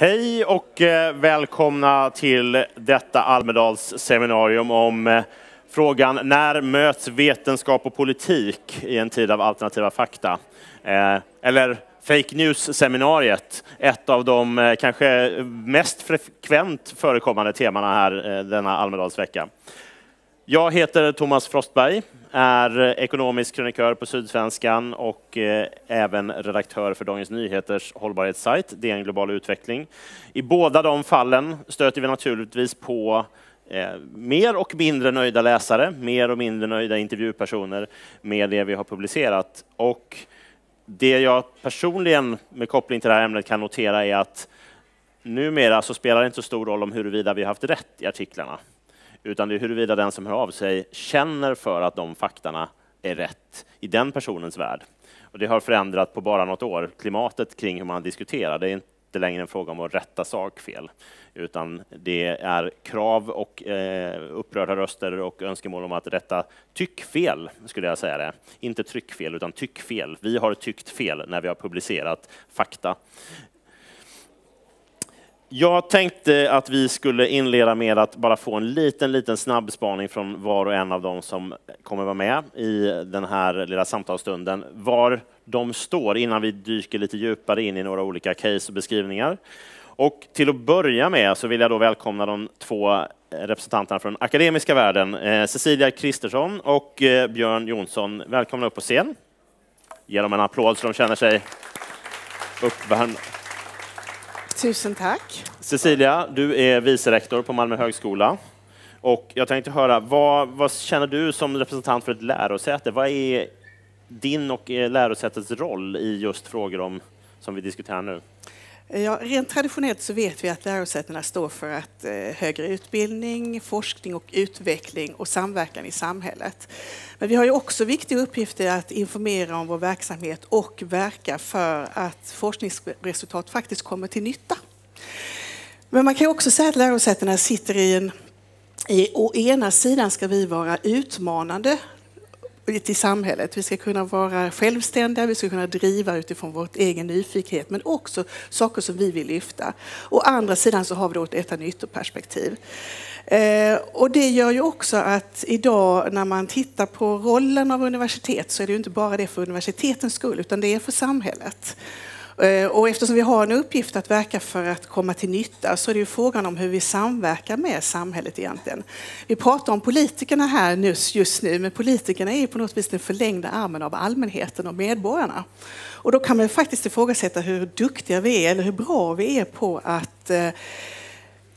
Hej och eh, välkomna till detta Almedalsseminarium om eh, frågan när möts vetenskap och politik i en tid av alternativa fakta? Eh, eller Fake News-seminariet, ett av de kanske mest frekvent förekommande temana här denna Almedalsvecka. Jag heter Thomas Frostberg, är ekonomisk krönikör på Sydsvenskan och eh, även redaktör för Dagens Nyheters hållbarhetssajt DN Global Utveckling. I båda de fallen stöter vi naturligtvis på eh, mer och mindre nöjda läsare, mer och mindre nöjda intervjupersoner med det vi har publicerat. Och det jag personligen med koppling till det här ämnet kan notera är att numera så spelar det inte så stor roll om huruvida vi har haft rätt i artiklarna utan det är huruvida den som hör av sig känner för att de faktarna är rätt i den personens värld. Och det har förändrat på bara något år, klimatet kring hur man diskuterar. Det är inte längre en fråga om att rätta sakfel, utan det är krav och eh, upprörda röster och önskemål om att rätta tyckfel, skulle jag säga det. Inte tryckfel, utan tyckfel. Vi har tyckt fel när vi har publicerat fakta. Jag tänkte att vi skulle inleda med att bara få en liten, liten snabbspaning från var och en av dem som kommer vara med i den här lilla samtalsstunden. Var de står innan vi dyker lite djupare in i några olika case och beskrivningar. Och till att börja med så vill jag då välkomna de två representanterna från akademiska världen, eh, Cecilia Kristersson och eh, Björn Jonsson. Välkomna upp på scen. Ge dem en applåd så de känner sig uppvärmda. Tusen tack. Cecilia, du är vice rektor på Malmö högskola. Och jag tänkte höra, vad, vad, känner du som representant för ett lärosäte? Vad är din och eh, lärosätets roll i just frågor om, som vi diskuterar nu? Ja, rent traditionellt så vet vi att lärosätena står för att eh, högre utbildning, forskning och utveckling och samverkan i samhället. Men vi har ju också viktiga uppgifter att informera om vår verksamhet och verka för att forskningsresultat faktiskt kommer till nytta. Men man kan också säga att lärosätena sitter i en i, å ena sidan ska vi vara utmanande till samhället. Vi ska kunna vara självständiga, vi ska kunna driva utifrån vår egen nyfikenhet, men också saker som vi vill lyfta. Å andra sidan så har vi då ett detta nyttoperspektiv. Eh, och det gör ju också att idag när man tittar på rollen av universitet så är det ju inte bara det för universitetens skull, utan det är för samhället. Eh, och eftersom vi har en uppgift att verka för att komma till nytta så är det ju frågan om hur vi samverkar med samhället egentligen. Vi pratar om politikerna här just nu, men politikerna är på något vis den förlängda armen av allmänheten och medborgarna. Och då kan man faktiskt ifrågasätta hur duktiga vi är eller hur bra vi är på att eh,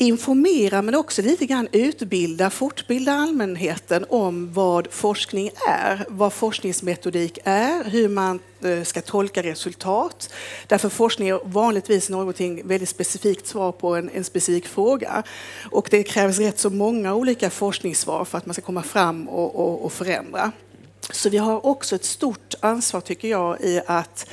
informera men också lite grann utbilda, fortbilda allmänheten om vad forskning är, vad forskningsmetodik är, hur man eh, ska tolka resultat. Därför forskning är vanligtvis någonting väldigt specifikt svar på en, en specifik fråga. Och det krävs rätt så många olika forskningssvar för att man ska komma fram och, och, och förändra. Så vi har också ett stort ansvar tycker jag i att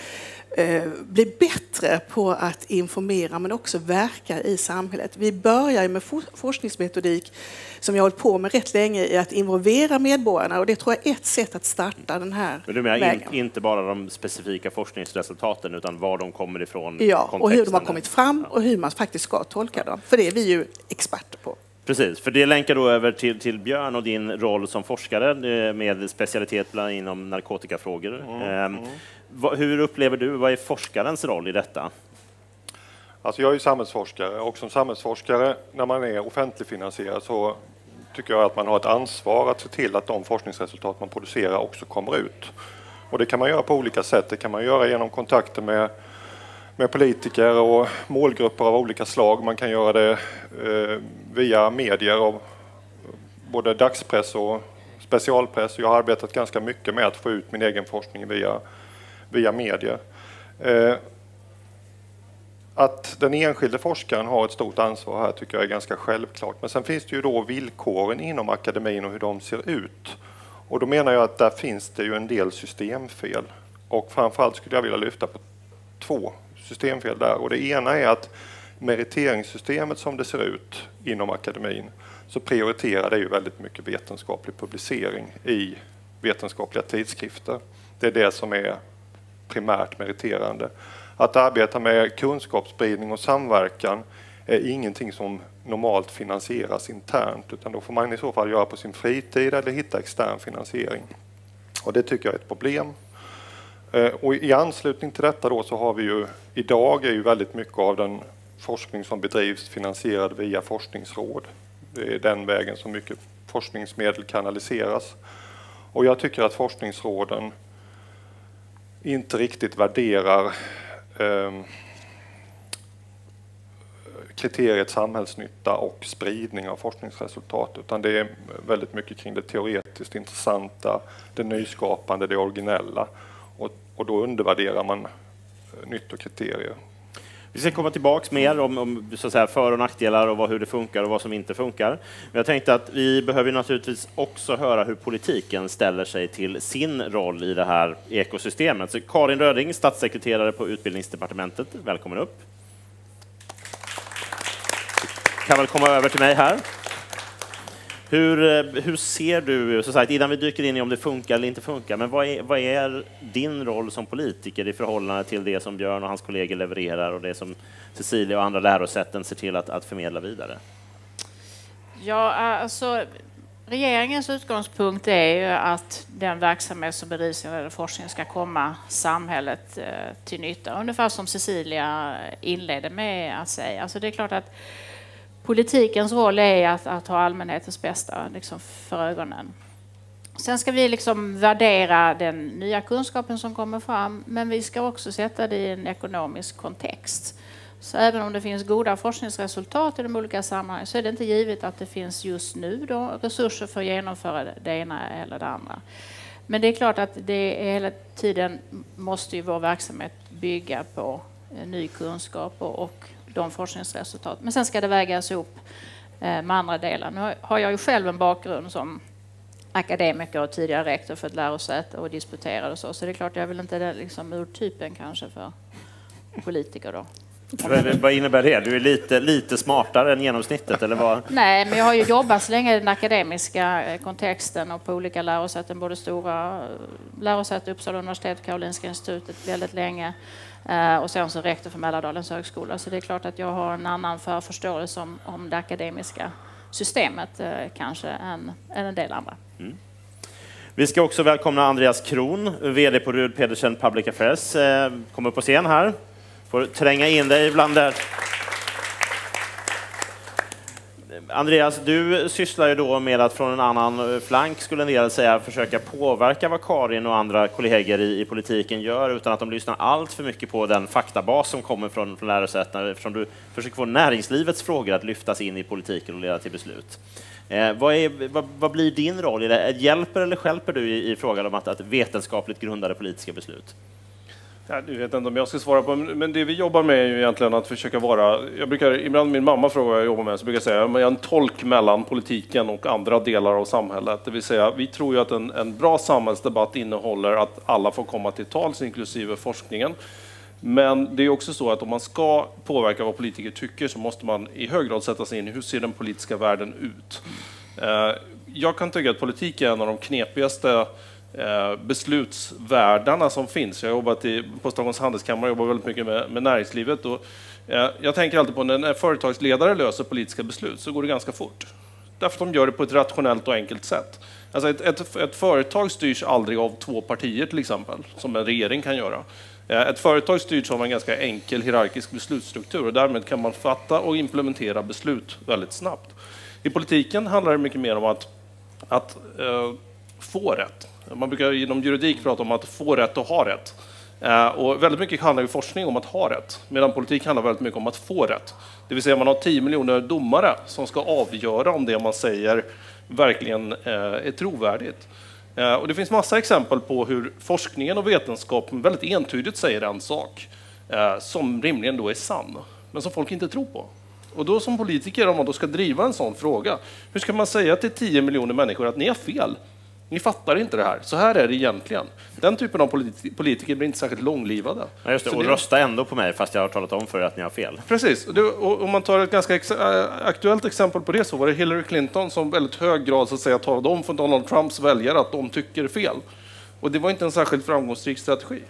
bli bättre på att informera men också verka i samhället. Vi börjar med forskningsmetodik som vi har hållit på med rätt länge i att involvera medborgarna och det tror jag är ett sätt att starta den här Men du menar vägen. inte bara de specifika forskningsresultaten utan var de kommer ifrån? Ja, och hur de har kommit fram och hur man faktiskt ska tolka dem. För det är vi ju experter på. Precis, för det länkar då över till, till Björn och din roll som forskare eh, med specialitet bland inom narkotikafrågor. Mm, mm. Hur upplever du, vad är forskarens roll i detta? Alltså jag är samhällsforskare och som samhällsforskare när man är offentligfinansierad så tycker jag att man har ett ansvar att se till att de forskningsresultat man producerar också kommer ut. Och det kan man göra på olika sätt. Det kan man göra genom kontakter med, med politiker och målgrupper av olika slag. Man kan göra det eh, via medier, av både dagspress och specialpress. Jag har arbetat ganska mycket med att få ut min egen forskning via via medier. Eh, att den enskilde forskaren har ett stort ansvar här tycker jag är ganska självklart. Men sen finns det ju då villkoren inom akademin och hur de ser ut. Och då menar jag att där finns det ju en del systemfel. Och framförallt skulle jag vilja lyfta på två systemfel där. Och det ena är att meriteringssystemet som det ser ut inom akademin så prioriterar det ju väldigt mycket vetenskaplig publicering i vetenskapliga tidskrifter. Det är det som är primärt meriterande. Att arbeta med kunskapsspridning och samverkan är ingenting som normalt finansieras internt utan då får man i så fall göra på sin fritid eller hitta extern finansiering. Och det tycker jag är ett problem. Eh, och I anslutning till detta då så har vi ju idag är ju väldigt mycket av den forskning som bedrivs finansierad via forskningsråd. Det är den vägen som mycket forskningsmedel kanaliseras. Och jag tycker att forskningsråden inte riktigt värderar eh, kriteriet samhällsnytta och spridning av forskningsresultat utan det är väldigt mycket kring det teoretiskt intressanta, det nyskapande, det originella och, och då undervärderar man eh, nyttokriterier. Vi ska komma tillbaks mer om, om så att säga, för och nackdelar och vad, hur det funkar och vad som inte funkar. Men jag tänkte att vi behöver naturligtvis också höra hur politiken ställer sig till sin roll i det här ekosystemet. Så Karin Röding, statssekreterare på Utbildningsdepartementet, välkommen upp kan väl komma över till mig här. Hur, eh, hur ser du, så sagt, innan vi dyker in i om det funkar eller inte funkar, men vad är, vad är din roll som politiker i förhållande till det som Björn och hans kollegor levererar och det som Cecilia och andra lärosäten ser till att, att förmedla vidare? Ja, eh, alltså regeringens utgångspunkt är ju att den verksamhet som bedrivs inom forskning ska komma samhället eh, till nytta, ungefär som Cecilia inledde med att säga. Alltså det är klart att politikens roll är att, att ha allmänhetens bästa liksom, för ögonen. Sen ska vi liksom värdera den nya kunskapen som kommer fram, men vi ska också sätta det i en ekonomisk kontext. Så även om det finns goda forskningsresultat i de olika sammanhangen så är det inte givet att det finns just nu då resurser för att genomföra det ena eller det andra. Men det är klart att det hela tiden måste ju vår verksamhet bygga på eh, ny kunskap och, och de forskningsresultat. Men sen ska det vägas ihop eh, med andra delar. Nu har jag ju själv en bakgrund som akademiker och tidigare rektor för ett lärosäte och disputerad och så, så det är klart jag vill inte det liksom urtypen kanske för politiker då. Vad innebär det? Du är lite, lite smartare än genomsnittet eller vad? Nej, men jag har ju jobbat så länge i den akademiska eh, kontexten och på olika lärosäten, både stora lärosäten, Uppsala universitet, Karolinska institutet väldigt länge Eh, och sen så rektor för Mälardalens högskola. Så det är klart att jag har en annan förförståelse om, om det akademiska systemet eh, kanske än, än en del andra. Mm. Vi ska också välkomna Andreas Kron, VD på Rud Pedersen Public Affairs. Eh, kom upp på scen här. Får tränga in dig bland där. Andreas, du sysslar ju då med att från en annan flank, skulle en del säga, försöka påverka vad Karin och andra kollegor i, i politiken gör utan att de lyssnar allt för mycket på den faktabas som kommer från, från lärosätena eftersom du försöker få näringslivets frågor att lyftas in i politiken och leda till beslut. Eh, vad, är, vad, vad, blir din roll i det? Hjälper eller skälper du i, i frågan om att, att vetenskapligt grundade politiska beslut? Ja, du vet inte om jag ska svara på, men det vi jobbar med är ju egentligen att försöka vara, jag brukar, ibland min mamma frågar vad jag jobbar med, så brukar jag säga att jag är en tolk mellan politiken och andra delar av samhället. Det vill säga, vi tror ju att en, en bra samhällsdebatt innehåller att alla får komma till tals, inklusive forskningen. Men det är också så att om man ska påverka vad politiker tycker så måste man i hög grad sätta sig in i hur ser den politiska världen ut. Eh, jag kan tycka att politik är en av de knepigaste Eh, beslutsvärdarna som finns. Jag har jobbat i, på Stockholms handelskammare och jobbar väldigt mycket med, med näringslivet. Och, eh, jag tänker alltid på när en företagsledare löser politiska beslut så går det ganska fort. Därför att de gör det på ett rationellt och enkelt sätt. Alltså ett, ett, ett företag styrs aldrig av två partier till exempel, som en regering kan göra. Eh, ett företag styrs av en ganska enkel hierarkisk beslutsstruktur och därmed kan man fatta och implementera beslut väldigt snabbt. I politiken handlar det mycket mer om att, att eh, få rätt. Man brukar inom juridik prata om att få rätt och ha rätt. Eh, och väldigt mycket handlar ju forskning om att ha rätt, medan politik handlar väldigt mycket om att få rätt. Det vill säga man har 10 miljoner domare som ska avgöra om det man säger verkligen eh, är trovärdigt. Eh, och det finns massa exempel på hur forskningen och vetenskapen väldigt entydigt säger en sak som rimligen då är sann, men som folk inte tror på. Och då som politiker, om man då ska driva en sån fråga, hur ska man säga till 10 miljoner människor att ni har fel? Ni fattar inte det här. Så här är det egentligen. Den typen av politi politiker blir inte särskilt långlivade. Ja, just det. Och det... rösta ändå på mig fast jag har talat om för er att ni har fel. Precis. Och om man tar ett ganska aktuellt exempel på det så var det Hillary Clinton som väldigt hög grad så att säga, talade om för Donald Trumps väljare att de tycker fel. Och det var inte en särskilt framgångsrik strategi.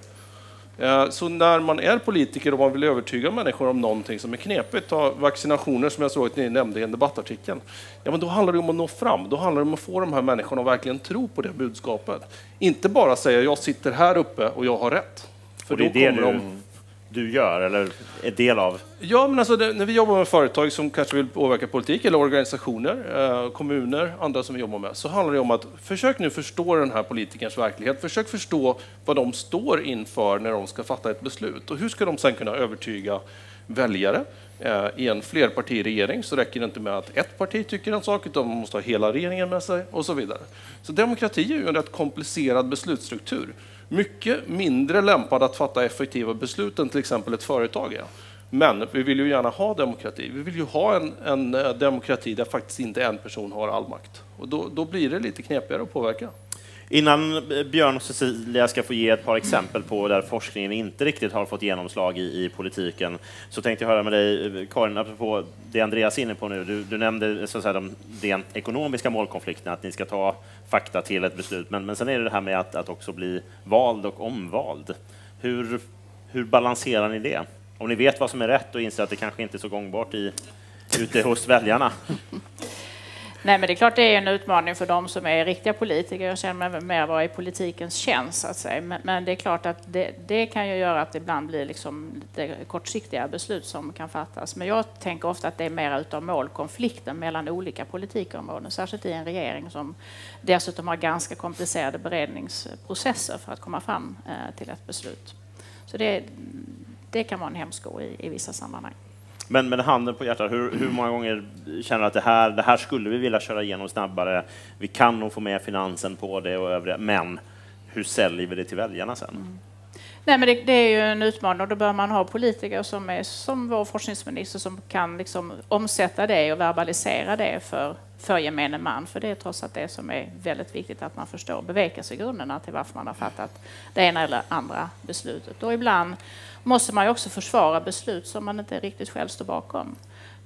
Eh, så när man är politiker och man vill övertyga människor om någonting som är knepigt, ta vaccinationer som jag såg att ni nämnde i en debattartikel, ja, men då handlar det om att nå fram. Då handlar det om att få de här människorna att verkligen tro på det budskapet. Inte bara säga jag sitter här uppe och jag har rätt. För och det är det du, de du gör eller är del av? Ja, men alltså det, när vi jobbar med företag som kanske vill påverka politik eller organisationer, eh, kommuner, andra som vi jobbar med, så handlar det om att försök nu förstå den här politikerns verklighet. Försök förstå vad de står inför när de ska fatta ett beslut och hur ska de sen kunna övertyga väljare? Eh, I en flerpartiregering så räcker det inte med att ett parti tycker en sak, utan man måste ha hela regeringen med sig och så vidare. Så demokrati är ju en rätt komplicerad beslutsstruktur mycket mindre lämpad att fatta effektiva beslut än till exempel ett företag är. Men vi vill ju gärna ha demokrati. Vi vill ju ha en, en eh, demokrati där faktiskt inte en person har all makt. Och då, då blir det lite knepigare att påverka. Innan Björn och Cecilia ska få ge ett par exempel på där forskningen inte riktigt har fått genomslag i, i politiken, så tänkte jag höra med dig, Karin, apropå det Andreas är inne på nu. Du, du nämnde så att säga, de, den ekonomiska målkonflikten, att ni ska ta fakta till ett beslut, men, men sen är det det här med att, att också bli vald och omvald. Hur, hur balanserar ni det? Om ni vet vad som är rätt och inser att det kanske inte är så gångbart i, ute hos väljarna. Nej, men det är klart det är en utmaning för de som är riktiga politiker. Jag känner mig mer vara i politikens tjänst, så att säga. Men, men, det är klart att det, det, kan ju göra att det ibland blir liksom lite kortsiktiga beslut som kan fattas. Men jag tänker ofta att det är mer utav målkonflikten mellan olika politikområden, särskilt i en regering som dessutom har ganska komplicerade beredningsprocesser för att komma fram eh, till ett beslut. Så det, det kan vara en hämsko i, i vissa sammanhang. Men med handen på hjärtat, hur, hur många gånger känner du att det här, det här skulle vi vilja köra igenom snabbare? Vi kan nog få med finansen på det och övriga, men hur säljer vi det till väljarna sen? Mm. Nej, men det, det, är ju en utmaning och då bör man ha politiker som är som vår forskningsminister som kan liksom omsätta det och verbalisera det för, för gemene man. För det är trots allt det som är väldigt viktigt att man förstår bevekelsegrunderna till varför man har fattat det ena eller andra beslutet. Och ibland måste man ju också försvara beslut som man inte riktigt själv står bakom.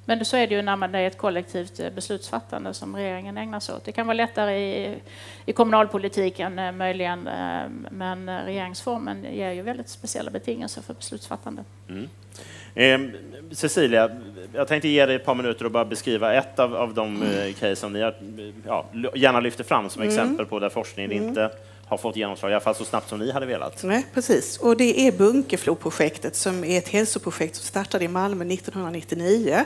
Men så är det ju när man är ett kollektivt eh, beslutsfattande som regeringen ägnar sig åt. Det kan vara lättare i, i kommunalpolitiken eh, möjligen, eh, men regeringsformen ger ju väldigt speciella betingelser för beslutsfattande. Mm. Eh, Cecilia, jag tänkte ge dig ett par minuter och bara beskriva ett av, av de mm. case som ni har, ja, gärna lyfter fram som mm. exempel på där forskningen mm. inte har fått genomslag, i alla fall så snabbt som ni hade velat. Nej, precis. Och det är Bunkefloprojektet som är ett hälsoprojekt som startade i Malmö 1999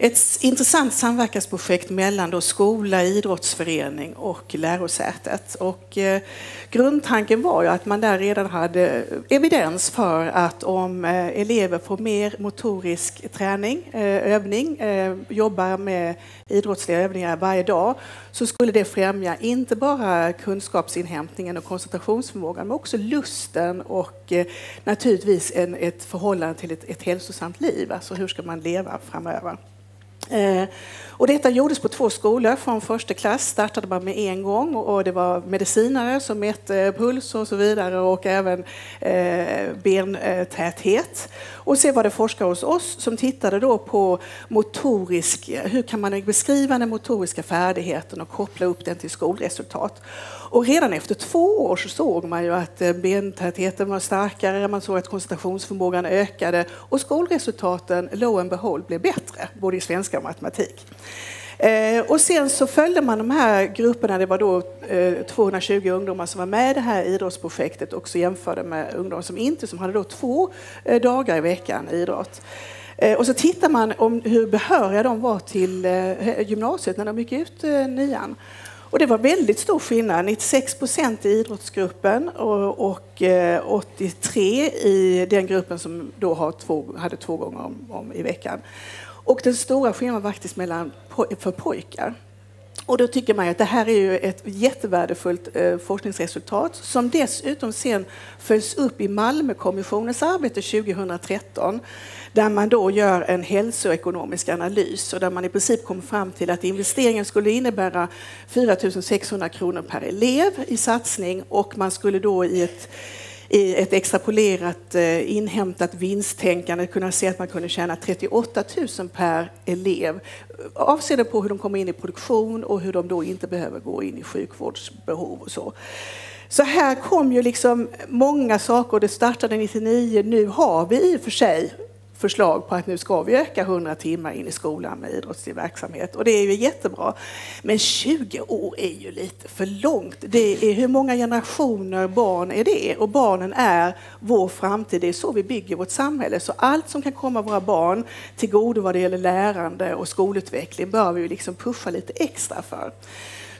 ett intressant samverkansprojekt mellan då skola, idrottsförening och lärosätet. Och, eh, grundtanken var ju att man där redan hade evidens för att om eh, elever får mer motorisk träning, eh, övning, eh, jobbar med idrottsliga övningar varje dag, så skulle det främja inte bara kunskapsinhämtningen och koncentrationsförmågan, men också lusten och eh, naturligtvis en, ett förhållande till ett, ett hälsosamt liv. Alltså hur ska man leva framöver? 嗯。Och detta gjordes på två skolor. Från första klass startade man med en gång och det var medicinare som mätte eh, puls och så vidare och även eh, bentäthet. Och sen var det forskare hos oss som tittade då på motorisk, hur kan man beskriva den motoriska färdigheten och koppla upp den till skolresultat. Och redan efter två år så såg man ju att eh, bentätheten var starkare, man såg att koncentrationsförmågan ökade och skolresultaten, low and behold, blev bättre, både i svenska och matematik. Eh, och sen så följde man de här grupperna, det var då eh, 220 ungdomar som var med i det här idrottsprojektet och så jämförde med ungdomar som inte, som hade då två eh, dagar i veckan idrott. Och så tittar man om hur behöriga de var till gymnasiet när de gick ut nian. Och det var väldigt stor skillnad, 96 procent i idrottsgruppen och, 83 i den gruppen som då har två, hade två gånger om, om, i veckan. Och den stora skillnaden var faktiskt mellan, för pojkar. Och då tycker man att det här är ju ett jättevärdefullt eh, forskningsresultat som dessutom sen följs upp i Malmökommissionens arbete 2013 där man då gör en hälsoekonomisk analys och där man i princip kom fram till att investeringen skulle innebära 4 600 kronor per elev i satsning och man skulle då i ett i ett extrapolerat eh, inhämtat vinsttänkande kunna se att man kunde tjäna 38 000 per elev avseende på hur de kommer in i produktion och hur de då inte behöver gå in i sjukvårdsbehov och så. Så här kom ju liksom många saker. Det startade 99. Nu har vi i och för sig förslag på att nu ska vi öka 100 timmar in i skolan med idrottslig verksamhet och det är ju jättebra. Men 20 år är ju lite för långt. Det är hur många generationer barn är det? Och barnen är vår framtid. Det är så vi bygger vårt samhälle. Så allt som kan komma våra barn till godo vad det gäller lärande och skolutveckling bör vi liksom pusha lite extra för.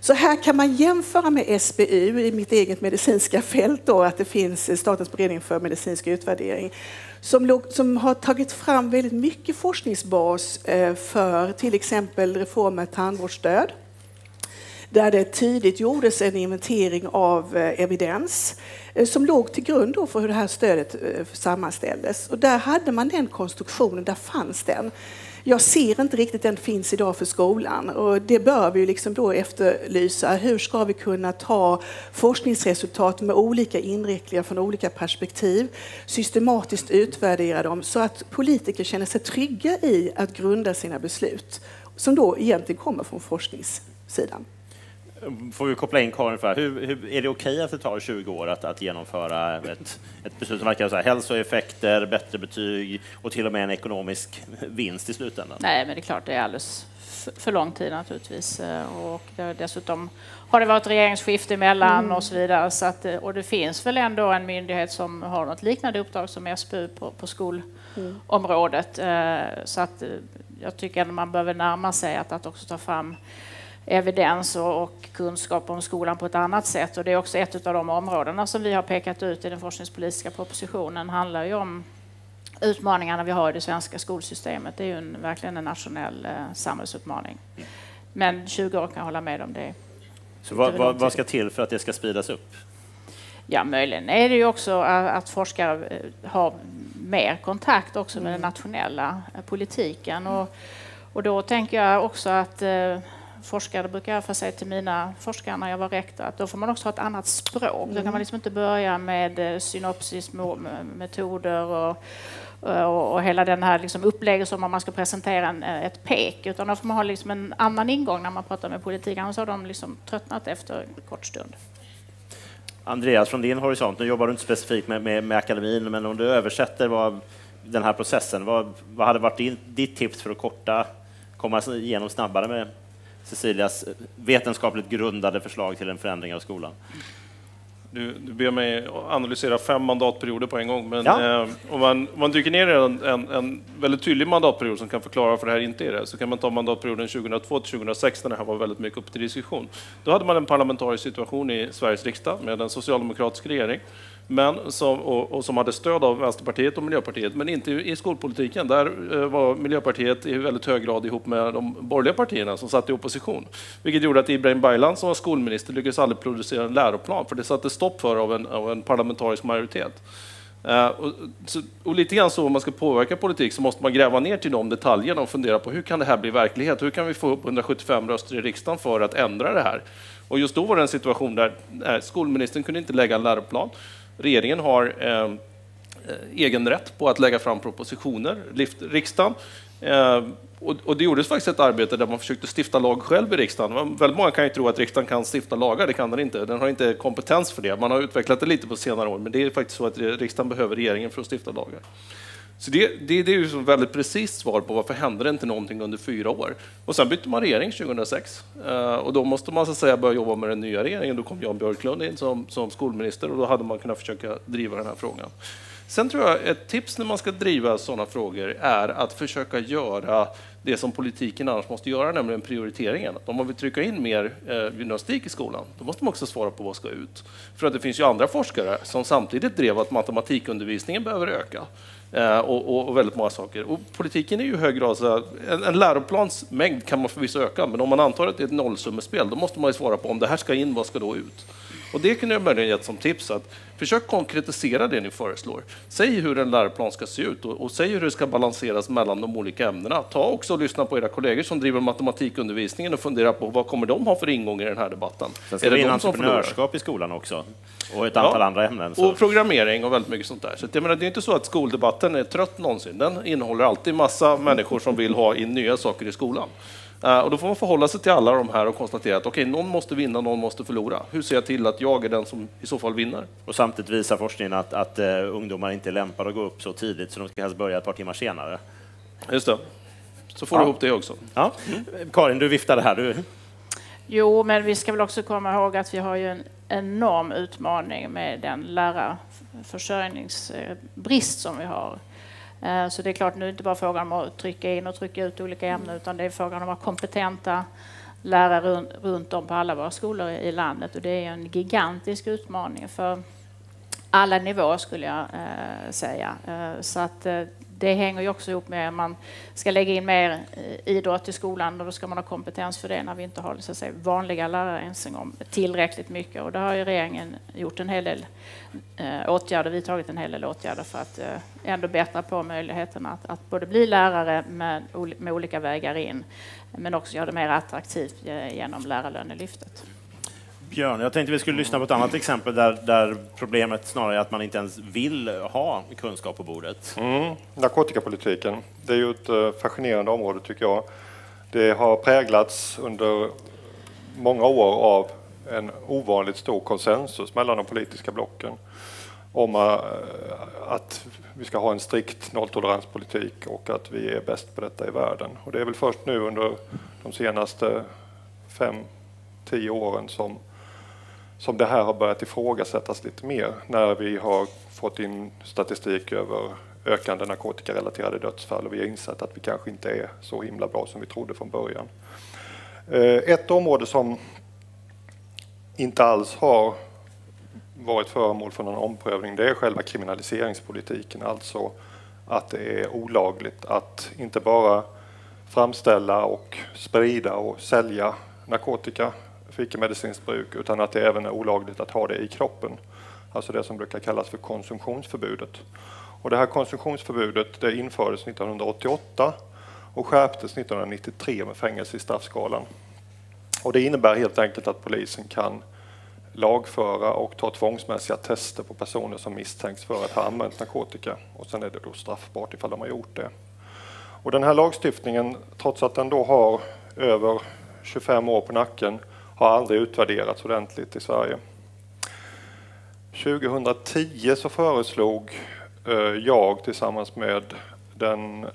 Så här kan man jämföra med SBU i mitt eget medicinska fält, då, att det finns eh, Statens beredning för medicinsk utvärdering, som, som har tagit fram väldigt mycket forskningsbas eh, för till exempel reformer tandvårdsstöd där det tidigt gjordes en inventering av eh, evidens eh, som låg till grund för hur det här stödet sammanställdes. Och där hade man den konstruktionen, där fanns den. Jag ser inte riktigt den finns idag för skolan och det bör vi liksom då efterlysa. Hur ska vi kunna ta forskningsresultat med olika inriktningar från olika perspektiv, systematiskt utvärdera dem så att politiker känner sig trygga i att grunda sina beslut som då egentligen kommer från forskningssidan får vi koppla in Karin för hur, hur, är det okej okay att det tar 20 år att, att genomföra ett, ett beslut som verkar så här, hälsoeffekter, bättre betyg och till och med en ekonomisk vinst i slutändan? Nej, men det är klart, det är alldeles för lång tid naturligtvis. Och dessutom har det varit regeringsskifte emellan mm. och så vidare. Så att, och det finns väl ändå en myndighet som har något liknande uppdrag som SBU på, på skolområdet. Mm. Så att jag tycker att man behöver närma sig att, att också ta fram evidens och, och, kunskap om skolan på ett annat sätt. Och det är också ett av de områdena som vi har pekat ut i den forskningspolitiska propositionen. handlar ju om utmaningarna vi har i det svenska skolsystemet. Det är ju en, verkligen en nationell eh, samhällsutmaning. Men 20 år kan jag hålla med om det. Så vad, vad, vad ska till för att det ska spridas upp? Ja, möjligen är det ju också att forskare eh, har mer kontakt också med den mm. nationella eh, politiken. Och, och då tänker jag också att forskare brukar jag säga till mina forskare när jag var rektor att då får man också ha ett annat språk. Mm. Då kan man mm. liksom inte börja med eh, synopsismetoder och, och, och hela den här liksom upplägget som om man ska presentera en, eh, ett pek, utan då får man ha liksom en annan ingång när man pratar med politiker. Annars har de liksom tröttnat efter en kort stund. Andreas, från din horisont, nu jobbar du inte specifikt med, med, med akademin, men om du översätter vad, den här processen, vad, vad hade varit din, ditt tips för att korta, komma igenom snabbare med Cecilias vetenskapligt grundade förslag till en förändring av skolan. Du, du ber mig analysera fem mandatperioder på en gång, men ja. eh, om, man, om man dyker ner i en, en, en, väldigt tydlig mandatperiod som kan förklara varför det här inte är det, så kan man ta mandatperioden 2002 till 2006 när det här var väldigt mycket uppe till diskussion. Då hade man en parlamentarisk situation i Sveriges riksdag med en socialdemokratisk regering men som, och, och, som hade stöd av Vänsterpartiet och Miljöpartiet, men inte i skolpolitiken. Där eh, var Miljöpartiet i väldigt hög grad ihop med de borgerliga partierna som satt i opposition. Vilket gjorde att Ibrahim Baylan som var skolminister lyckades aldrig producera en läroplan, för det satte stopp för av en, av en parlamentarisk majoritet. Eh, och, så, och, lite grann så om man ska påverka politik så måste man gräva ner till de detaljerna och fundera på hur kan det här bli verklighet? Hur kan vi få upp 175 röster i riksdagen för att ändra det här? Och just då var det en situation där nej, skolministern kunde inte lägga en läroplan. Regeringen har eh, eh, egen rätt på att lägga fram propositioner, riksdagen. Eh, och, och, det gjordes faktiskt ett arbete där man försökte stifta lag själv i riksdagen. Väldigt många kan ju tro att riksdagen kan stifta lagar, det kan den inte. Den har inte kompetens för det. Man har utvecklat det lite på senare år, men det är faktiskt så att riksdagen behöver regeringen för att stifta lagar. Så det, det, det är ju ett väldigt precis svar på varför hände det inte någonting under fyra år. Och sen bytte man regering 2006 eh, och då måste man så att säga börja jobba med den nya regeringen. Då kom Jan Björklund in som, som skolminister och då hade man kunnat försöka driva den här frågan. Sen tror jag ett tips när man ska driva sådana frågor är att försöka göra det som politiken annars måste göra, nämligen prioriteringen. Om man vill trycka in mer eh, gymnastik i skolan, då måste man också svara på vad ska ut. För att det finns ju andra forskare som samtidigt drev att matematikundervisningen behöver öka. Eh, och, och, och, väldigt många saker. Och politiken är ju i hög grad så en, en läroplansmängd kan man förvisso öka, men om man antar att det är ett nollsummespel, då måste man ju svara på om det här ska in, vad ska då ut? Och det kunde jag möjligen gett som tips att försök konkretisera det ni föreslår. Säg hur en läroplan ska se ut och, och säg hur det ska balanseras mellan de olika ämnena. Ta också och lyssna på era kollegor som driver matematikundervisningen och fundera på vad kommer de ha för ingång i den här debatten. Sen ska vi in entreprenörskap i skolan också och ett antal ja, andra ämnen. Så. Och programmering och väldigt mycket sånt där. Så jag menar, det är inte så att skoldebatten är trött någonsin. Den innehåller alltid massa människor som vill ha in nya saker i skolan. Uh, och då får man förhålla sig till alla de här och konstatera att okej, okay, någon måste vinna, någon måste förlora. Hur ser jag till att jag är den som i så fall vinner? Och samtidigt visar forskningen att, att uh, ungdomar inte är lämpade att gå upp så tidigt, så de ska helst börja ett par timmar senare. Just det. Så får ja. du ihop det också. Ja. Mm. Karin, du viftade här. Du... Jo, men vi ska väl också komma ihåg att vi har ju en enorm utmaning med den lärarförsörjningsbrist som vi har. Eh, så det är klart, nu är det inte bara frågan om att trycka in och trycka ut olika ämnen, utan det är frågan om att ha kompetenta lärare runt om på alla våra skolor i landet. Och det är en gigantisk utmaning för alla nivåer skulle jag eh, säga. Eh, så att det hänger ju också ihop med att man ska lägga in mer eh, idrott i skolan och då ska man ha kompetens för det när vi inte har så att säga, vanliga lärare ens en gång tillräckligt mycket. Och där har ju regeringen gjort en hel del eh, åtgärder, vidtagit en hel del åtgärder för att eh, ändå bättra på möjligheterna att, att både bli lärare med, med olika vägar in men också göra det mer attraktivt eh, genom lärarlönelyftet. Björn, jag tänkte vi skulle lyssna på ett annat exempel där, där problemet snarare är att man inte ens vill ha kunskap på bordet. Mm. Narkotikapolitiken, det är ju ett eh, fascinerande område tycker jag. Det har präglats under många år av en ovanligt stor konsensus mellan de politiska blocken om eh, att vi ska ha en strikt nolltoleranspolitik och att vi är bäst på detta i världen. Och det är väl först nu under de senaste fem, tio åren som som det här har börjat ifrågasättas lite mer när vi har fått in statistik över ökande narkotikarelaterade dödsfall och vi har insett att vi kanske inte är så himla bra som vi trodde från början. Eh, ett område som inte alls har varit föremål för någon omprövning det är själva kriminaliseringspolitiken, alltså att det är olagligt att inte bara framställa och sprida och sälja narkotika för icke-medicinskt bruk utan att det även är olagligt att ha det i kroppen. Alltså det som brukar kallas för konsumtionsförbudet. Och det här konsumtionsförbudet det infördes 1988 och skärptes 1993 med fängelse i straffskalan. Och det innebär helt enkelt att polisen kan lagföra och ta tvångsmässiga tester på personer som misstänks för att ha använt narkotika och sen är det då straffbart ifall de har gjort det. Och den här lagstiftningen, trots att den då har över 25 år på nacken, har aldrig utvärderats ordentligt i Sverige. 2010 så föreslog eh, jag tillsammans med den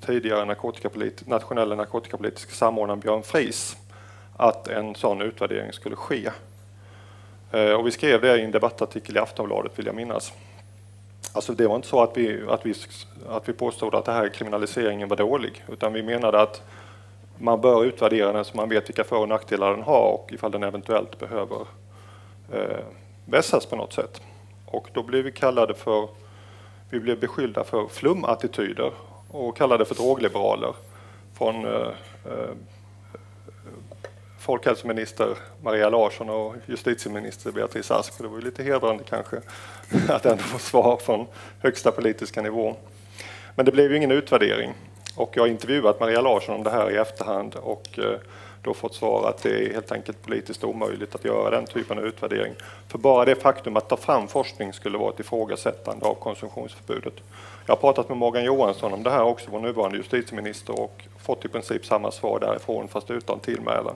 tidigare narkotikapolit nationella narkotikapolitiska samordnaren Björn Fries att en sån utvärdering skulle ske. Eh, och vi skrev det i en debattartikel i Aftonbladet vill jag minnas. Alltså det var inte så att vi, att vi, att vi påstod att det här kriminaliseringen var dålig utan vi menade att man bör utvärdera den så man vet vilka för och nackdelar den har och ifall den eventuellt behöver eh, vässas på något sätt. Och då blev vi kallade för, vi blev beskyllda för flumattityder och kallade för drogliberaler från eh, eh, folkhälsominister Maria Larsson och justitieminister Beatrice Ask. Det var ju lite hedrande kanske att ändå få svar från högsta politiska nivå. Men det blev ju ingen utvärdering och jag har intervjuat Maria Larsson om det här i efterhand och eh, då fått svar att det är helt enkelt politiskt omöjligt att göra den typen av utvärdering. För bara det faktum att ta fram forskning skulle vara ett ifrågasättande av konsumtionsförbudet. Jag har pratat med Morgan Johansson om det här också, vår nuvarande justitieminister, och fått i princip samma svar därifrån fast utan tillmälen.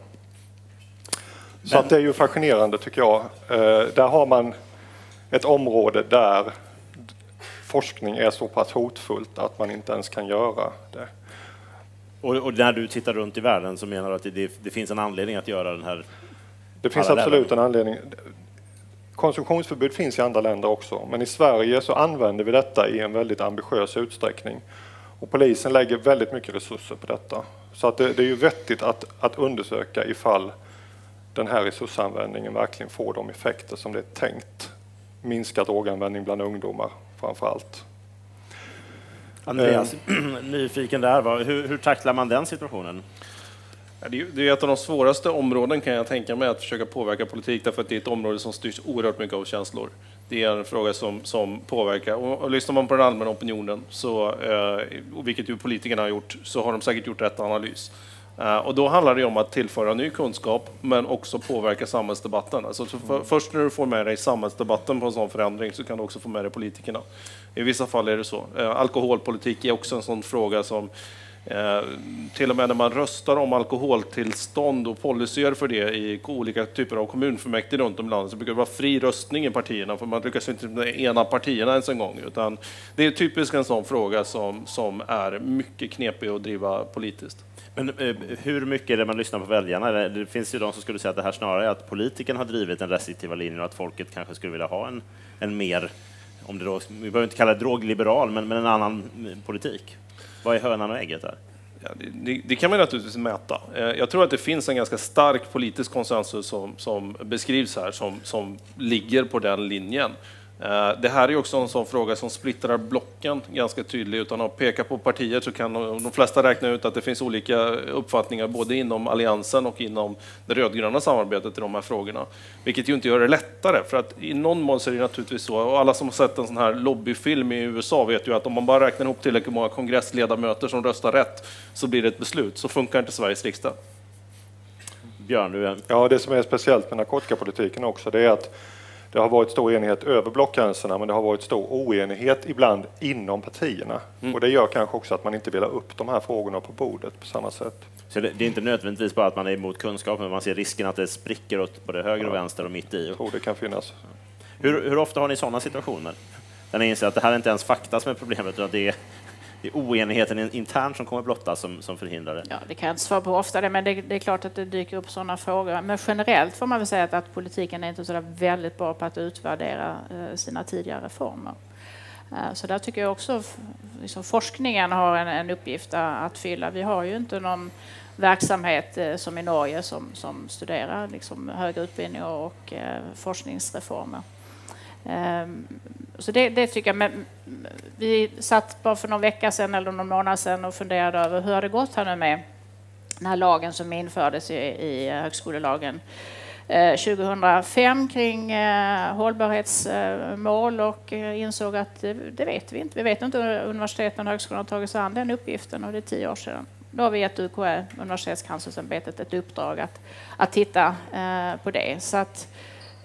Så det är ju fascinerande tycker jag. Eh, där har man ett område där forskning är så pass hotfullt att man inte ens kan göra det. Och, och när du tittar runt i världen så menar du att det, det finns en anledning att göra den här Det finns absolut en anledning. Konsumtionsförbud finns i andra länder också, men i Sverige så använder vi detta i en väldigt ambitiös utsträckning. Och polisen lägger väldigt mycket resurser på detta. Så att det, det är ju vettigt att, att undersöka ifall den här resursanvändningen verkligen får de effekter som det är tänkt. Minskad droganvändning bland ungdomar framför allt. Andreas, nyfiken där, hur, hur tacklar man den situationen? Det är ett av de svåraste områden kan jag tänka mig att försöka påverka politik därför att det är ett område som styrs oerhört mycket av känslor. Det är en fråga som, som påverkar. Och, och lyssnar man på den allmänna opinionen, så, eh, vilket ju politikerna har gjort, så har de säkert gjort rätt analys. Eh, och då handlar det om att tillföra ny kunskap, men också påverka samhällsdebatten. Alltså för, först när du får med dig samhällsdebatten på en sån förändring så kan du också få med dig politikerna. I vissa fall är det så. Eh, alkoholpolitik är också en sån fråga som Eh, till och med när man röstar om alkoholtillstånd och policyer för det i olika typer av kommunfullmäktige runt om i landet så brukar det vara fri röstning i partierna för man lyckas inte ena partierna ens en gång. Utan det är typiskt en sån fråga som, som är mycket knepig att driva politiskt. Men eh, hur mycket är det man lyssnar på väljarna? Det finns ju de som skulle säga att det här snarare är att politiken har drivit den restriktiva linjen och att folket kanske skulle vilja ha en, en mer, om det då, vi behöver inte kalla det drogliberal, men, men en annan eh, politik. Vad är hönan och ägget där? Ja, det, det, kan man naturligtvis mäta. Eh, jag tror att det finns en ganska stark politisk konsensus som, som beskrivs här, som, som ligger på den linjen. Eh, det här är också en sån fråga som splittrar blocken ganska tydligt. Utan att peka på partier så kan de flesta räkna ut att det finns olika uppfattningar både inom alliansen och inom det rödgröna samarbetet i de här frågorna. Vilket ju inte gör det lättare, för att i någon mån så är det naturligtvis så, och alla som har sett en sån här lobbyfilm i USA vet ju att om man bara räknar ihop tillräckligt många kongressledamöter som röstar rätt så blir det ett beslut. Så funkar inte Sveriges riksdag. Björn, du är... Ja, det som är speciellt med narkotikapolitiken också, det är att det har varit stor enighet över blockgränserna men det har varit stor oenighet ibland inom partierna. Mm. Och det gör kanske också att man inte vill ha upp de här frågorna på bordet på samma sätt. Så det, det är inte nödvändigtvis bara att man är emot kunskap, men man ser risken att det spricker åt både höger och vänster och mitt i. Jag tror det kan finnas. Hur, hur ofta har ni sådana situationer? Där ni inser att det här är inte ens fakta som är problemet, utan det är det är oenigheten internt som kommer blotta som, som förhindrar det? Ja, det kan jag inte svara på ofta, men det, det, är klart att det dyker upp sådana frågor. Men generellt får man väl säga att, att politiken är inte så väldigt bra på att utvärdera eh, sina tidigare reformer. Eh, så där tycker jag också liksom, forskningen har en, en uppgift att fylla. Vi har ju inte någon verksamhet eh, som i Norge som, som studerar liksom, högre utbildning och forskningsreformer. Ehm, så det, det, tycker jag. Men vi satt bara för någon vecka sedan eller någon månad sedan och funderade över hur har det gått här nu med den här lagen som infördes i, i eh, högskolelagen eh, 2005 kring eh, hållbarhetsmål och insåg att det, vet vi inte. Vi vet inte hur universiteten och högskolorna har tagit sig an den uppgiften och det är tio år sedan. Då har vi gett UKÄ, Universitetskanslersämbetet, ett uppdrag att, att titta på det. Så att,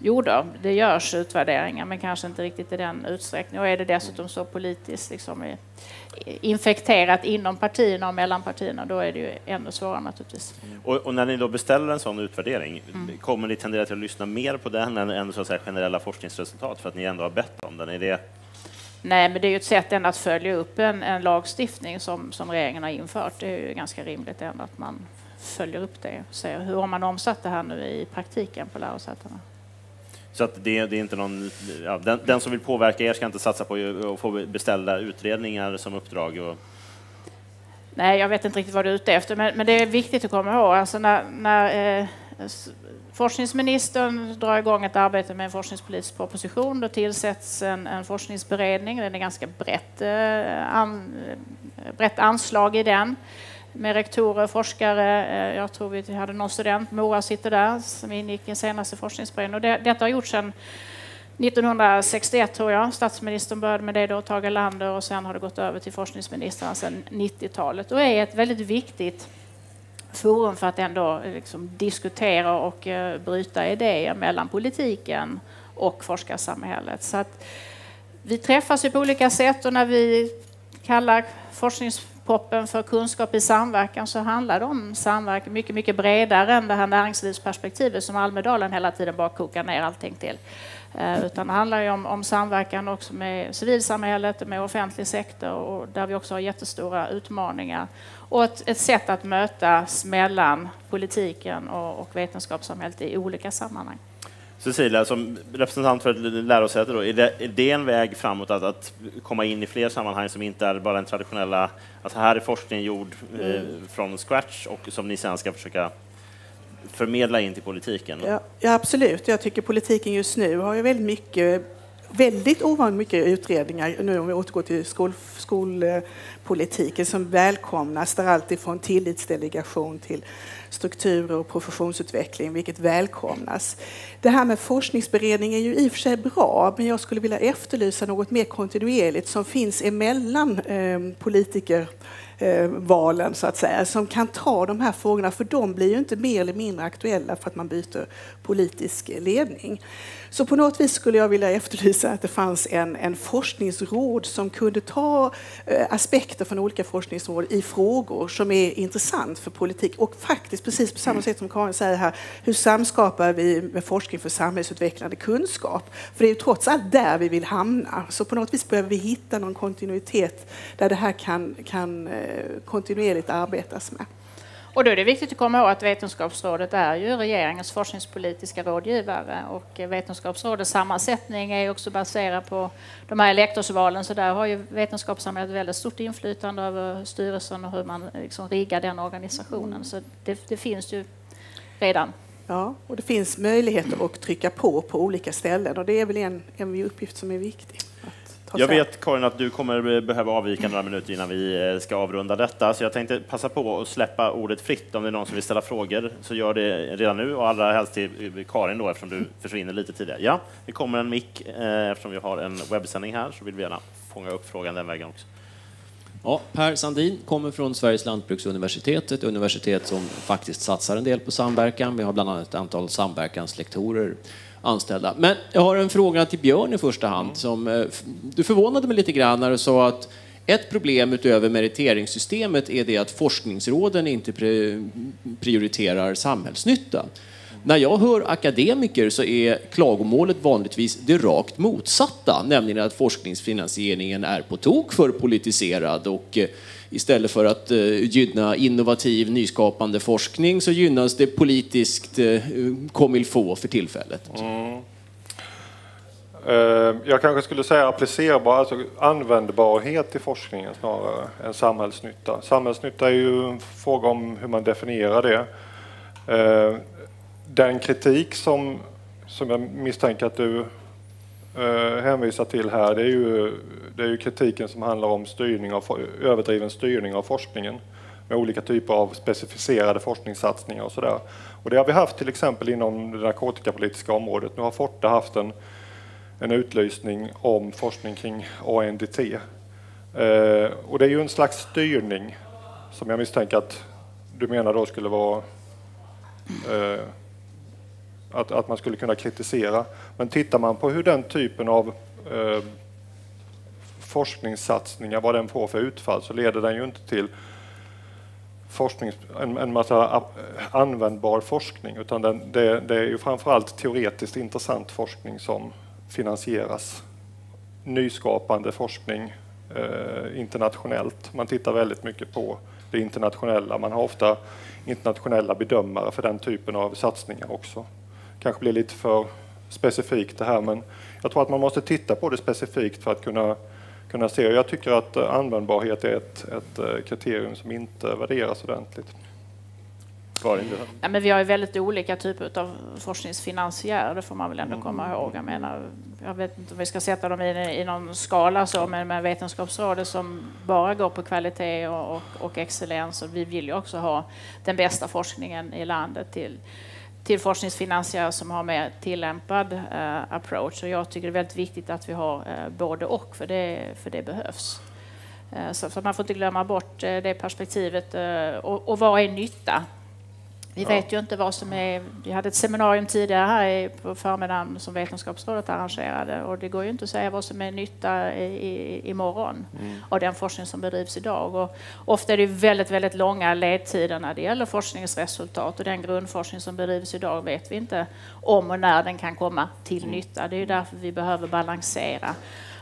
Jo då, det görs utvärderingar, men kanske inte riktigt i den utsträckningen. Och är det dessutom så politiskt liksom, infekterat inom partierna och mellan partierna, då är det ju ännu svårare naturligtvis. Och, och när ni då beställer en sån utvärdering, mm. kommer ni tendera till att lyssna mer på den än, än så att säga, generella forskningsresultat för att ni ändå har bett om den? Är det... Nej, men det är ju ett sätt ändå att följa upp en, en lagstiftning som, som regeringen har infört. Det är ju ganska rimligt ändå att man följer upp det och ser hur har man omsatt det här nu i praktiken på lärosätena. Så att det, det är inte någon, ja, den, den, som vill påverka er ska inte satsa på att få beställa utredningar som uppdrag? Och... Nej, jag vet inte riktigt vad du är ute efter, men, men det är viktigt att komma ihåg. Alltså när, när eh, forskningsministern drar igång ett arbete med en forskningspolitisk proposition, då tillsätts en, en forskningsberedning. Den är ganska brett, eh, an, brett anslag i den med rektorer, forskare. Eh, jag tror vi hade någon student, Mora sitter där, som ingick i den senaste forskningsberedningen. Och det, detta har gjorts sedan 1961 tror jag. Statsministern började med det då, Tage Erlander, och sen har det gått över till forskningsministrarna sedan 90-talet och är ett väldigt viktigt forum för att ändå eh, liksom diskutera och eh, bryta idéer mellan politiken och forskarsamhället. Så att vi träffas ju på olika sätt och när vi kallar forsknings proppen för kunskap i samverkan så handlar det om samverkan mycket, mycket bredare än det här näringslivsperspektivet som Almedalen hela tiden bara kokar ner allting till. Eh, utan det handlar ju om, om samverkan också med civilsamhället, med offentlig sektor och där vi också har jättestora utmaningar. Och ett, ett sätt att mötas mellan politiken och, och vetenskapssamhället i olika sammanhang. Cecilia, som representant för ett lärosäte, då, är, det, är det en väg framåt att, att, komma in i fler sammanhang som inte är bara den traditionella, att här är forskningen gjord eh, mm. från scratch och som ni sen ska försöka förmedla in till politiken? Ja, ja, absolut. Jag tycker politiken just nu har ju väldigt mycket väldigt ovanligt mycket utredningar, nu om vi återgår till skol, skolpolitiken, som välkomnas. Där allt ifrån tillitsdelegation till strukturer och professionsutveckling, vilket välkomnas. Det här med forskningsberedning är ju i och för sig bra, men jag skulle vilja efterlysa något mer kontinuerligt som finns emellan eh, politiker ehm, valen så att säga, som kan ta de här frågorna, för de blir ju inte mer eller mindre aktuella för att man byter politisk ledning. Så på något vis skulle jag vilja efterlysa att det fanns en, en forskningsråd som kunde ta eh, aspekter från olika forskningsråd i frågor som är intressant för politik och faktiskt precis på samma sätt som Karin säger här, hur samskapar vi med forskning för samhällsutvecklande kunskap? För det är ju trots allt där vi vill hamna. Så på något vis behöver vi hitta någon kontinuitet där det här kan, kan eh, kontinuerligt arbetas med. Och då är det viktigt att komma ihåg att Vetenskapsrådet är ju regeringens forskningspolitiska rådgivare och Vetenskapsrådets sammansättning är också baserad på de här elektorsvalen så där har ju vetenskapssamhället väldigt stort inflytande över styrelsen och hur man liksom riggar den organisationen. Så det, det finns ju redan. Ja, och det finns möjligheter att trycka på på olika ställen och det är väl en, en uppgift som är viktig. Jag vet Karin att du kommer behöva avvika några minuter innan vi eh, ska avrunda detta, så jag tänkte passa på att släppa ordet fritt om det är någon som vill ställa frågor, så gör det redan nu och allra helst till Karin då eftersom du försvinner lite tidigare. Ja, det kommer en mick eh, eftersom vi har en webbsändning här så vill vi gärna fånga upp frågan den vägen också. Ja, per Sandin kommer från Sveriges lantbruksuniversitet, ett universitet som faktiskt satsar en del på samverkan. Vi har bland annat ett antal samverkanslektorer anställda. Men jag har en fråga till Björn i första hand. Som, eh, du förvånade mig lite grann när du sa att ett problem utöver meriteringssystemet är det att forskningsråden inte prioriterar samhällsnytta. När jag hör akademiker så är klagomålet vanligtvis det rakt motsatta, nämligen att forskningsfinansieringen är på tok för politiserad och eh, istället för att eh, gynna innovativ, nyskapande forskning så gynnas det politiskt eh, comme il faut för tillfället. Mm. Eh, jag kanske skulle säga applicerbar, alltså användbarhet i forskningen snarare än samhällsnytta. Samhällsnytta är ju en fråga om hur man definierar det. Eh, den kritik som, som jag misstänker att du Eh, hänvisar till här, det är ju det är ju kritiken som handlar om styrning av, överdriven styrning av forskningen med olika typer av specificerade forskningssatsningar och sådär. Och det har vi haft till exempel inom det narkotikapolitiska området. Nu har Forte haft en, en utlysning om forskning kring ANDT. Eh, och det är ju en slags styrning som jag misstänker att du menar då skulle vara eh, att, att man skulle kunna kritisera. Men tittar man på hur den typen av eh, forskningssatsningar, vad den får för utfall, så leder den ju inte till forskning, en, en massa användbar forskning, utan den, det, det är ju framförallt teoretiskt intressant forskning som finansieras. Nyskapande forskning eh, internationellt. Man tittar väldigt mycket på det internationella. Man har ofta internationella bedömare för den typen av satsningar också. Kanske blir lite för specifikt det här, men jag tror att man måste titta på det specifikt för att kunna kunna se. Jag tycker att eh, användbarhet är ett, ett eh, kriterium som inte värderas ordentligt. Ja, men vi har ju väldigt olika typer av forskningsfinansiärer, det får man väl ändå komma mm. ihåg. Jag, menar, jag vet inte om vi ska sätta dem i, i någon skala så, men med Vetenskapsrådet som bara går på kvalitet och, och, och excellens och vi vill ju också ha den bästa forskningen i landet till till forskningsfinansiärer som har mer tillämpad eh, approach. Och jag tycker det är väldigt viktigt att vi har eh, både och, för det, för det behövs. Eh, så, så man får inte glömma bort eh, det perspektivet. Eh, och, och vad är nytta? Vi vet ju inte vad som är... Vi hade ett seminarium tidigare här på förmiddagen som Vetenskapsrådet arrangerade och det går ju inte att säga vad som är nytta i, imorgon mm. av den forskning som bedrivs idag. Och ofta är det väldigt, väldigt långa ledtider när det gäller forskningsresultat och den grundforskning som bedrivs idag vet vi inte om och när den kan komma till mm. nytta. Det är ju därför vi behöver balansera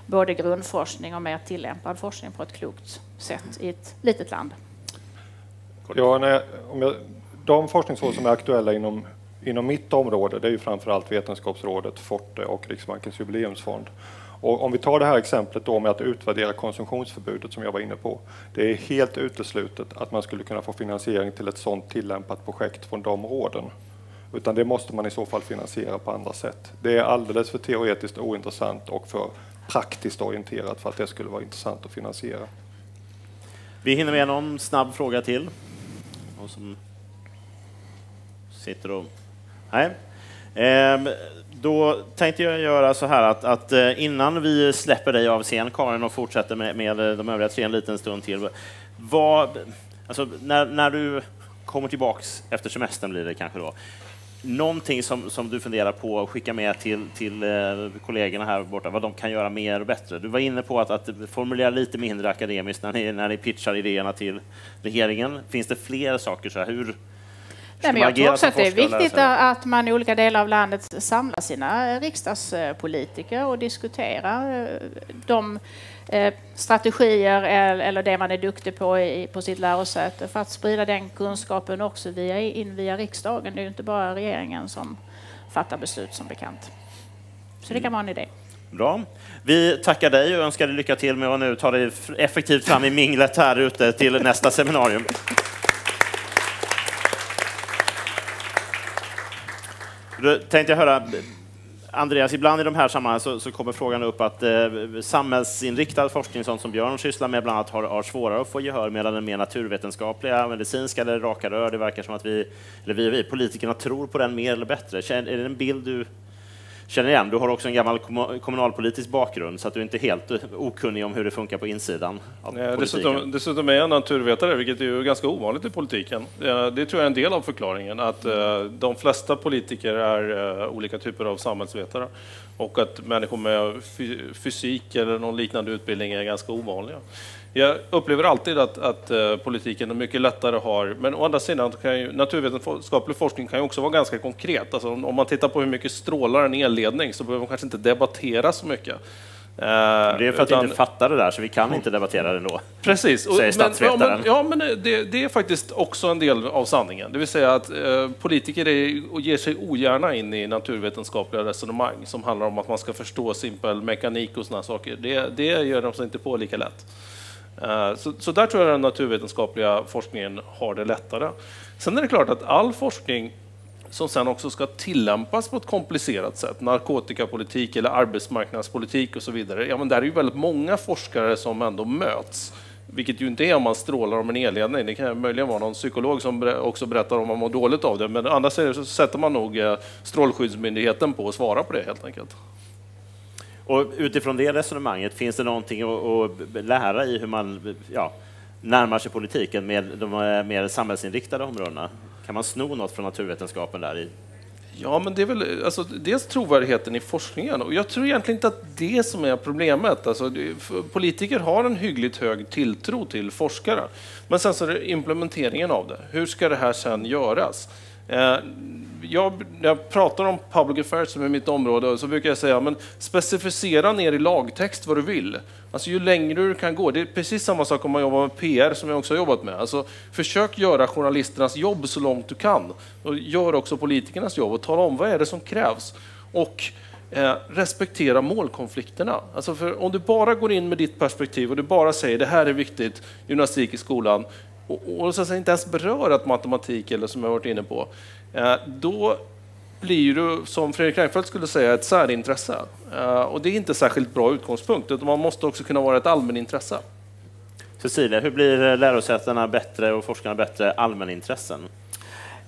både grundforskning och mer tillämpad forskning på ett klokt sätt i ett litet land. Ja, nej, om jag de forskningsråd som är aktuella inom, inom mitt område det är ju framförallt Vetenskapsrådet, Forte och Riksbankens jubileumsfond. Och om vi tar det här exemplet då med att utvärdera konsumtionsförbudet som jag var inne på. Det är helt uteslutet att man skulle kunna få finansiering till ett sådant tillämpat projekt från de råden. Utan det måste man i så fall finansiera på andra sätt. Det är alldeles för teoretiskt ointressant och för praktiskt orienterat för att det skulle vara intressant att finansiera. Vi hinner med någon snabb fråga till. Sitter och... Nej. Ehm, då tänkte jag göra så här att, att eh, innan vi släpper dig av scen, Karin, och fortsätter med, med eh, de övriga tre en liten stund till. Vad, alltså, när, när du kommer tillbaks efter semestern blir det kanske då. Någonting som, som du funderar på att skicka med till, till eh, kollegorna här borta, vad de kan göra mer och bättre. Du var inne på att, att formulera lite mindre akademiskt när ni, när ni pitchar idéerna till regeringen. Finns det fler saker? Så här, hur, Nej, men jag tror också att det är viktigt att man i olika delar av landet samlar sina riksdagspolitiker och diskuterar eh, de eh, strategier eller det man är duktig på på sitt lärosäte för att sprida den kunskapen också via, in via riksdagen. Det är ju inte bara regeringen som fattar beslut som bekant. Så det kan vara en idé. Bra. Vi tackar dig och önskar dig lycka till med att nu ta dig effektivt fram i minglet här ute till nästa seminarium. Då tänkte jag höra, Andreas, ibland i de här sammanhangen så, så kommer frågan upp att eh, samhällsinriktad forskning, sånt som Björn sysslar med, bland annat har, har svårare att få gehör medan den mer naturvetenskapliga, medicinska eller raka rör, det verkar som att vi, eller vi, vi politikerna tror på den mer eller bättre. Är det en bild du känner igen. Du har också en gammal kommunalpolitisk bakgrund så att du är inte helt okunnig om hur det funkar på insidan. Av Nej, dessutom, dessutom är jag naturvetare, vilket är ganska ovanligt i politiken. Det tror jag är en del av förklaringen, att eh, de flesta politiker är eh, olika typer av samhällsvetare och att människor med fysik eller någon liknande utbildning är ganska ovanliga. Jag upplever alltid att, att uh, politiken är mycket lättare har, men å andra sidan kan ju, naturvetenskaplig forskning kan ju också vara ganska konkret. Alltså, om man tittar på hur mycket strålar en elledning så behöver man kanske inte debattera så mycket. Uh, det är för att utan... vi inte fattar det där, så vi kan inte debattera det ändå. Precis, och, men, ja, men, ja, men det, det, är faktiskt också en del av sanningen. Det vill säga att uh, politiker är, ger sig ogärna in i naturvetenskapliga resonemang som handlar om att man ska förstå simpel mekanik och sådana saker. Det, det gör de sig inte på lika lätt. Eh, så, så, där tror jag den naturvetenskapliga forskningen har det lättare. Sen är det klart att all forskning som sen också ska tillämpas på ett komplicerat sätt, narkotikapolitik eller arbetsmarknadspolitik och så vidare, ja men där är ju väldigt många forskare som ändå möts. Vilket ju inte är om man strålar om en elledning. Det kan möjligen vara någon psykolog som också berättar om man mår dåligt av det. Men annars så sätter man nog eh, Strålskyddsmyndigheten på att svara på det helt enkelt. Och utifrån det resonemanget, finns det någonting att, lära i hur man ja, närmar sig politiken med de eh, mer samhällsinriktade områdena? Kan man sno något från naturvetenskapen där i? Ja, men det är väl alltså, dels trovärdigheten i forskningen och jag tror egentligen inte att det som är problemet. Alltså, politiker har en hyggligt hög tilltro till forskare, men sen så är det implementeringen av det. Hur ska det här sen göras? Eh, jag, när jag pratar om public affairs som är mitt område så brukar jag säga men specificera ner i lagtext vad du vill. Alltså ju längre du kan gå. Det är precis samma sak om man jobbar med PR som jag också har jobbat med. Alltså, försök göra journalisternas jobb så långt du kan. Och gör också politikernas jobb och tala om vad är det som krävs. Och eh, respektera målkonflikterna. Alltså för om du bara går in med ditt perspektiv och du bara säger det här är viktigt, gymnastik i skolan, och, och så att inte ens berörat matematik, eller som jag varit inne på, Eh, då blir du, som Fredrik Reinfeldt skulle säga, ett särintresse. Eh, och det är inte särskilt bra utgångspunkt, utan man måste också kunna vara ett allmänintresse. Cecilia, hur blir lärosätena bättre och forskarna bättre allmänintressen?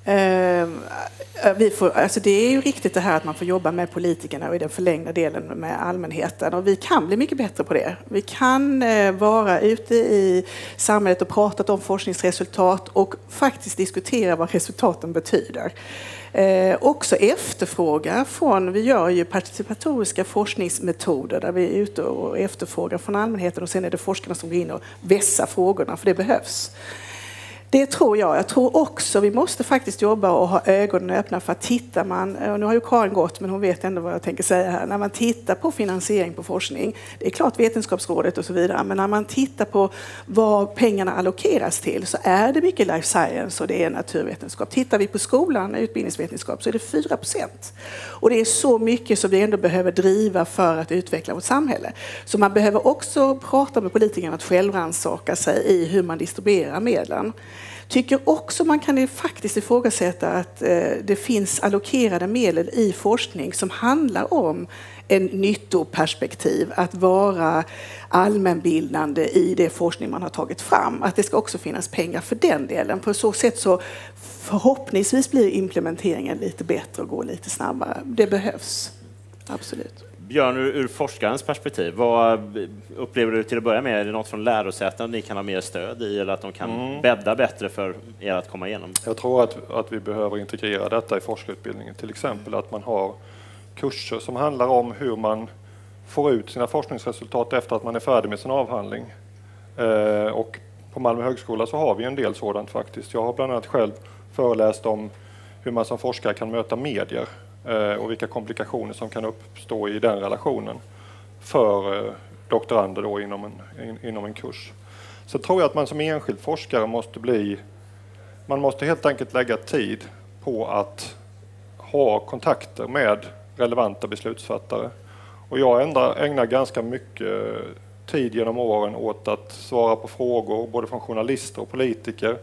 Eh, eh, vi får, alltså det är ju riktigt det här att man får jobba med politikerna och i den förlängda delen med allmänheten. Och vi kan bli mycket bättre på det. Vi kan eh, vara ute i samhället och prata om forskningsresultat och faktiskt diskutera vad resultaten betyder. Eh, också efterfråga från, vi gör ju participatoriska forskningsmetoder där vi är ute och efterfrågar från allmänheten och sen är det forskarna som går in och vässar frågorna för det behövs. Det tror jag. Jag tror också vi måste faktiskt jobba och ha ögonen öppna för att tittar man, och nu har ju Karin gått men hon vet ändå vad jag tänker säga här, när man tittar på finansiering på forskning, det är klart Vetenskapsrådet och så vidare, men när man tittar på vad pengarna allokeras till så är det mycket life science och det är naturvetenskap. Tittar vi på skolan, utbildningsvetenskap, så är det 4 procent. Och det är så mycket som vi ändå behöver driva för att utveckla vårt samhälle. Så man behöver också prata med politikerna att självrannsaka sig i hur man distribuerar medlen tycker också man kan faktiskt ifrågasätta att eh, det finns allokerade medel i forskning som handlar om en nyttoperspektiv, att vara allmänbildande i det forskning man har tagit fram. Att det ska också finnas pengar för den delen. På så sätt så förhoppningsvis blir implementeringen lite bättre och går lite snabbare. Det behövs, absolut. Björn, ur, ur forskarens perspektiv, vad upplever du till att börja med? Är det något från lärosäten ni kan ha mer stöd i eller att de kan mm. bädda bättre för er att komma igenom? Jag tror att, att vi behöver integrera detta i forskarutbildningen. Till exempel att man har kurser som handlar om hur man får ut sina forskningsresultat efter att man är färdig med sin avhandling. Eh, och på Malmö högskola så har vi en del sådant faktiskt. Jag har bland annat själv föreläst om hur man som forskare kan möta medier Eh, och vilka komplikationer som kan uppstå i den relationen för eh, doktorander då inom, en, inom en kurs. Så tror jag att man som enskild forskare måste bli... Man måste helt enkelt lägga tid på att ha kontakter med relevanta beslutsfattare. Och jag ägnar ganska mycket tid genom åren åt att svara på frågor både från journalister och politiker,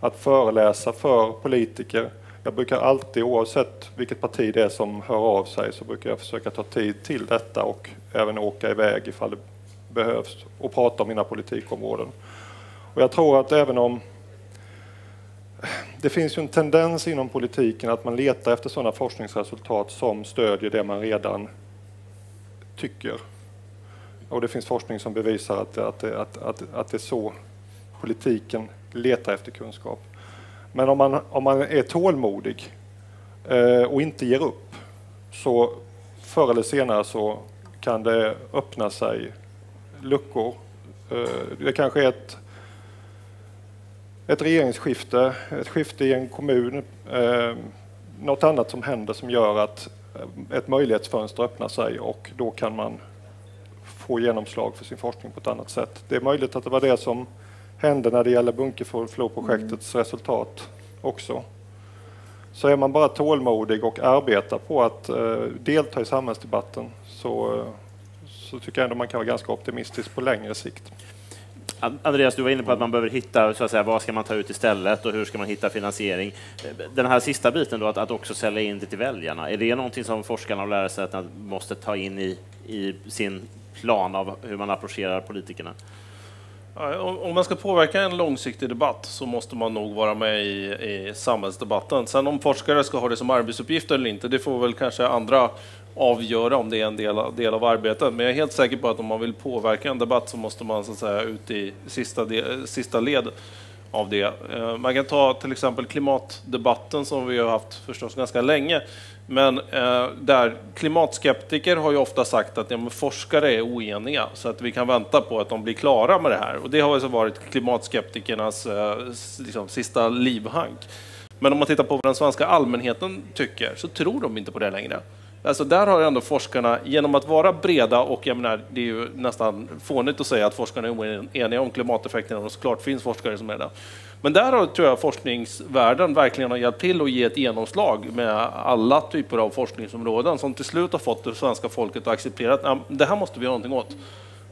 att föreläsa för politiker, jag brukar alltid, oavsett vilket parti det är som hör av sig, så brukar jag försöka ta tid till detta och även åka iväg ifall det behövs och prata om mina politikområden. Och jag tror att även om det finns ju en tendens inom politiken att man letar efter sådana forskningsresultat som stödjer det man redan tycker. Och det finns forskning som bevisar att, att, att, att, att det är så politiken letar efter kunskap. Men om man, om man är tålmodig eh, och inte ger upp så förr eller senare så kan det öppna sig luckor. Eh, det kanske är ett, ett regeringsskifte, ett skifte i en kommun, eh, något annat som händer som gör att ett möjlighetsfönster öppnar sig och då kan man få genomslag för sin forskning på ett annat sätt. Det är möjligt att det var det som hände när det gäller Bunkeflo-projektets mm. resultat också. Så är man bara tålmodig och arbetar på att eh, delta i samhällsdebatten så, eh, så tycker jag ändå man kan vara ganska optimistisk på längre sikt. Andreas, du var inne på att man behöver hitta så att säga, vad ska man ta ut istället och hur ska man hitta finansiering. Den här sista biten då, att, att också sälja in det till väljarna, är det någonting som forskarna och lärosätena måste ta in i, i sin plan av hur man approcherar politikerna? Om man ska påverka en långsiktig debatt så måste man nog vara med i, i samhällsdebatten. Sen om forskare ska ha det som arbetsuppgift eller inte, det får väl kanske andra avgöra om det är en del, del av arbetet. Men jag är helt säker på att om man vill påverka en debatt så måste man så att säga ut i sista, del, sista led av det. Eh, man kan ta till exempel klimatdebatten som vi har haft förstås ganska länge. Men eh, där klimatskeptiker har ju ofta sagt att ja, forskare är oeniga så att vi kan vänta på att de blir klara med det här. Och det har alltså varit klimatskeptikernas eh, liksom, sista livhank. Men om man tittar på vad den svenska allmänheten tycker så tror de inte på det längre. Alltså där har ändå forskarna, genom att vara breda, och jag menar, det är ju nästan fånigt att säga att forskarna är oeniga om klimateffekterna, och såklart finns forskare som är det. Men där har, tror jag forskningsvärlden verkligen har hjälpt till att ge ett genomslag med alla typer av forskningsområden som till slut har fått det svenska folket att acceptera att det här måste vi göra någonting åt.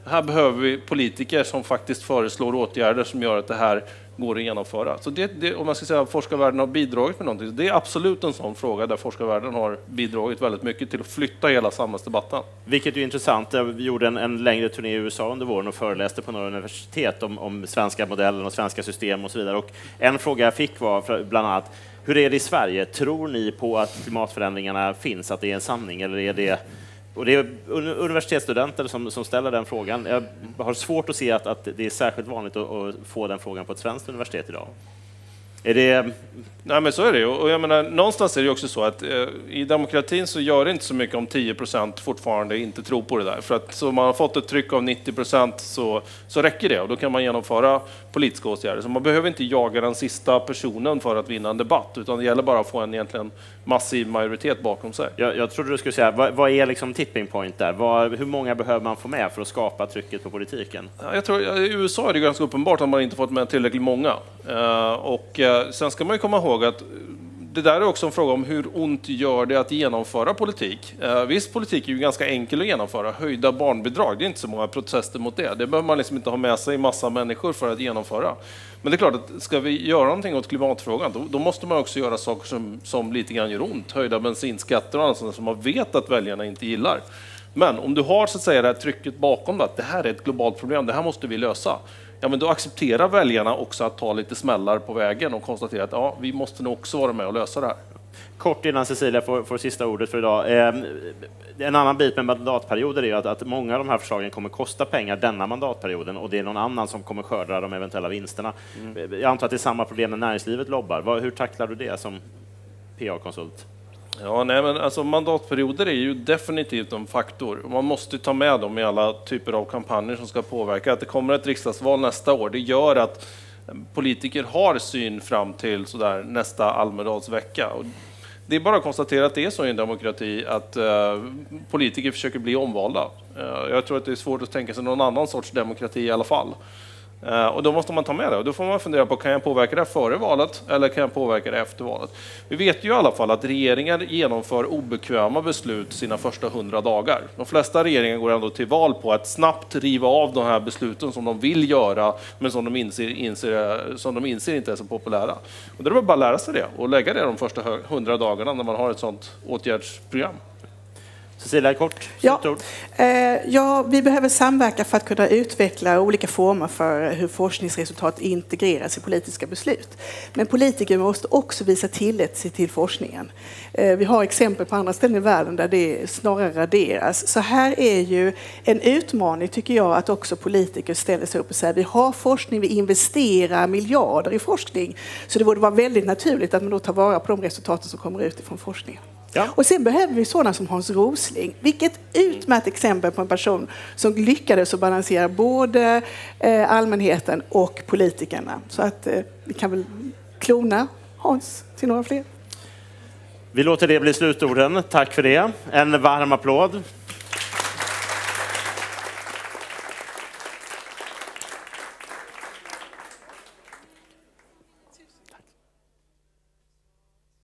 Här behöver vi politiker som faktiskt föreslår åtgärder som gör att det här går att genomföra. Så det, det, om man ska säga att forskarvärlden har bidragit med någonting, det är absolut en sån fråga där forskarvärlden har bidragit väldigt mycket till att flytta hela samhällsdebatten. Vilket är intressant. Jag gjorde en, en längre turné i USA under våren och föreläste på några universitet om, om svenska modellen och svenska system och så vidare. Och en fråga jag fick var bland annat, hur är det i Sverige? Tror ni på att klimatförändringarna finns, att det är en sanning, eller är det och det är universitetsstudenter som, som ställer den frågan. Jag har svårt att se att, att det är särskilt vanligt att, att, få den frågan på ett svenskt universitet idag. Är det... Nej, men så är det Och jag menar, någonstans är det också så att eh, i demokratin så gör det inte så mycket om 10 procent fortfarande inte tror på det där. För att så man har fått ett tryck av 90 procent så, så räcker det och då kan man genomföra politiska åtgärder. Så man behöver inte jaga den sista personen för att vinna en debatt, utan det gäller bara att få en egentligen massiv majoritet bakom sig. Jag, jag trodde du skulle säga, vad, vad är liksom tipping point där? Vad, hur många behöver man få med för att skapa trycket på politiken? Jag tror, I USA är det ganska uppenbart att man inte fått med tillräckligt många. Uh, och Eh, sen ska man ju komma ihåg att eh, det där är också en fråga om hur ont gör det att genomföra politik. Eh, viss politik är ju ganska enkel att genomföra. Höjda barnbidrag, det är inte så många protester mot det. Det behöver man liksom inte ha med sig massa människor för att genomföra. Men det är klart att ska vi göra någonting åt klimatfrågan, då, då måste man också göra saker som, som lite grann gör ont. Höjda bensinskatter och annat som man vet att väljarna inte gillar. Men om du har så att säga det här trycket bakom det, att det här är ett globalt problem, det här måste vi lösa. Ja, men då accepterar väljarna också att ta lite smällar på vägen och konstatera att ja, vi måste nog också vara med och lösa det här. Kort innan Cecilia får, får sista ordet för idag. Eh, en annan bit med mandatperioder är att, att många av de här förslagen kommer kosta pengar denna mandatperioden och det är någon annan som kommer skörda de eventuella vinsterna. Mm. Jag antar att det är samma problem när näringslivet lobbar. Hur tacklar du det som PA-konsult? Ja, nej, men alltså mandatperioder är ju definitivt en faktor. Man måste ta med dem i alla typer av kampanjer som ska påverka. Att det kommer ett riksdagsval nästa år, det gör att politiker har syn fram till sådär nästa Almedalsvecka. Och det är bara att konstatera att det är så i en demokrati att eh, politiker försöker bli omvalda. Eh, jag tror att det är svårt att tänka sig någon annan sorts demokrati i alla fall. Eh, och då måste man ta med det. Och då får man fundera på, kan jag påverka det före valet eller kan jag påverka det efter valet? Vi vet ju i alla fall att regeringar genomför obekväma beslut sina första hundra dagar. De flesta regeringar går ändå till val på att snabbt riva av de här besluten som de vill göra, men som de inser, inser som de inser inte är så populära. Och då är det bara att lära sig det och lägga det de första hundra dagarna när man har ett sådant åtgärdsprogram. Cecilia, kort ja. Eh, ja, vi behöver samverka för att kunna utveckla olika former för hur forskningsresultat integreras i politiska beslut. Men politiker måste också visa tillit till forskningen. Eh, vi har exempel på andra ställen i världen där det snarare raderas. Så här är ju en utmaning, tycker jag, att också politiker ställer sig upp och säger vi har forskning, vi investerar miljarder i forskning. Så det borde vara väldigt naturligt att man då tar vara på de resultat som kommer ut ifrån forskningen. Ja. Och sen behöver vi sådana som Hans Rosling. Vilket utmärkt exempel på en person som lyckades att balansera både eh, allmänheten och politikerna. Så att eh, vi kan väl klona Hans till några fler. Vi låter det bli slutorden. Tack för det. En varm applåd.